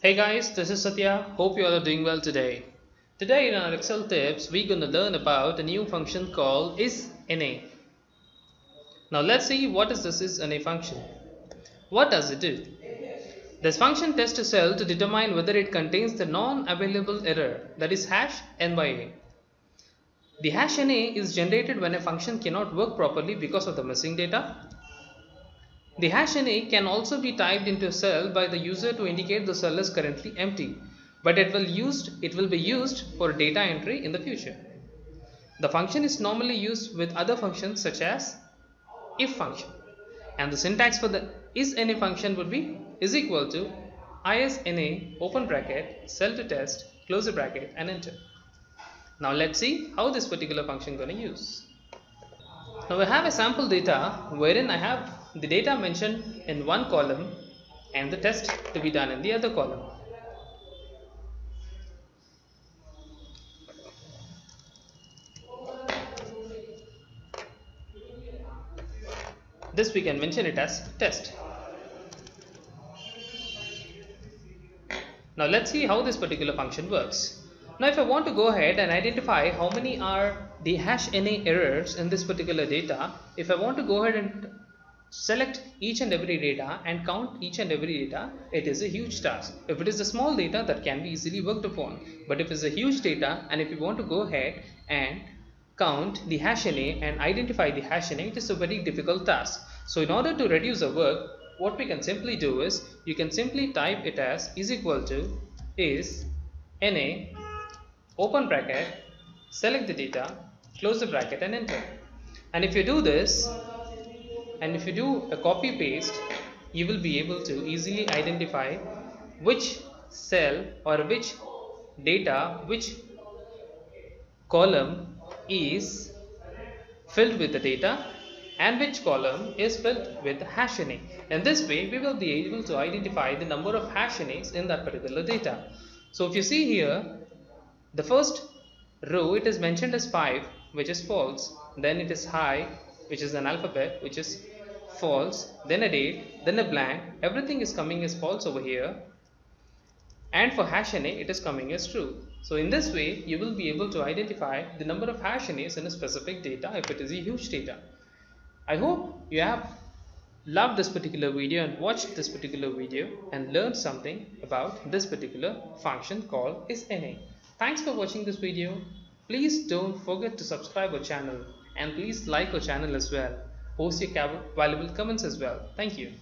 Hey guys, this is Satya. Hope you all are doing well today. Today in our Excel tips, we're going to learn about a new function called isNA. Now let's see what is this isNA function. What does it do? This function tests a cell to determine whether it contains the non-available error that is hash NYA. The hash NA is generated when a function cannot work properly because of the missing data the hash NA can also be typed into a cell by the user to indicate the cell is currently empty, but it will, used, it will be used for data entry in the future. The function is normally used with other functions such as if function and the syntax for the isNA function would be is equal to isNA open bracket cell to test close the bracket and enter. Now let's see how this particular function going to use. Now we have a sample data wherein I have the data mentioned in one column and the test to be done in the other column. This we can mention it as test. Now let's see how this particular function works. Now if I want to go ahead and identify how many are the hash NA errors in this particular data, if I want to go ahead and select each and every data and count each and every data. It is a huge task. If it is a small data that can be easily worked upon. But if it's a huge data and if you want to go ahead and count the hash NA and identify the hash NA it is a very difficult task. So in order to reduce the work what we can simply do is you can simply type it as is equal to is NA open bracket select the data close the bracket and enter. And if you do this and if you do a copy paste you will be able to easily identify which cell or which data which column is filled with the data and which column is filled with hash. In this way, we will be able to identify the number of hash in that particular data. So if you see here, the first row it is mentioned as 5 which is false, then it is high which is an alphabet which is false then a date then a blank. Everything is coming as false over here. And for hash NA it is coming as true. So in this way you will be able to identify the number of hash NAs in a specific data if it is a huge data. I hope you have loved this particular video and watched this particular video and learned something about this particular function called isNA. Thanks for watching this video. Please don't forget to subscribe our channel and please like our channel as well. Post your valuable comments as well. Thank you.